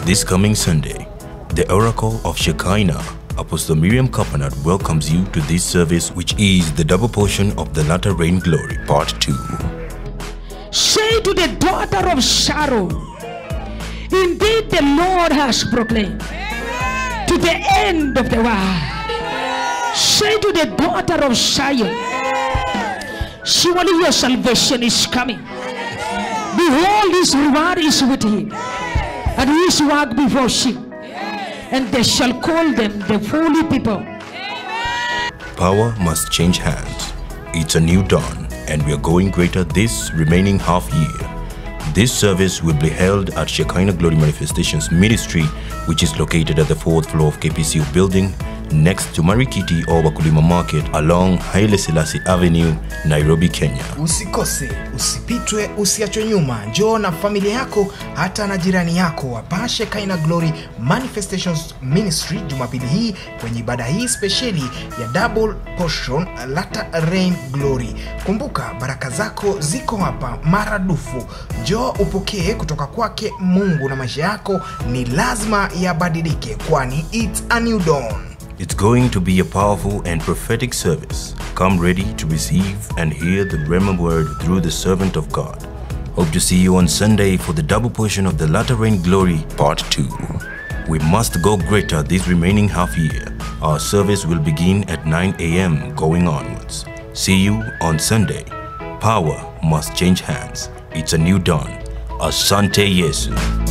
This coming Sunday. The Oracle of Shekinah, Apostle Miriam Kapanat welcomes you to this service, which is the double portion of the latter rain glory, part 2. Say to the daughter of Sharon, Indeed, the Lord has proclaimed to the end of the world. Say to the daughter of Zion, Surely your salvation is coming. Behold, his reward is with him, and we shall walk before him. And they shall call them the holy people. Power must change hands. It's a new dawn, and we are going greater this remaining half year. This service will be held at Shekinah Glory Manifestations Ministry, which is located at the fourth floor of KPCU building, next to Marikiti or Wakulima Market along Haile Selassie Avenue, Nairobi, Kenya. Usikose, usipitwe, usiachwe nyuma. Njoo na familia yako, hata na jirani yako, wapashe Kaina Glory Manifestations Ministry Jumapili hii kwenye ibada hii spesheli ya double portion latter rain glory. Kumbuka baraka zako ziko hapa maradufu. Njoo upokee kutoka kwake Mungu, na maisha yako ni lazima yabadilike, kwani it's a new dawn. It's going to be a powerful and prophetic service. Come ready to receive and hear the Rhema word through the servant of God. Hope to see you on Sunday for the double portion of the latter rain glory, part 2. We must go greater this remaining half year. Our service will begin at 9 a.m. going onwards. See you on Sunday. Power must change hands. It's a new dawn. Asante Yesu.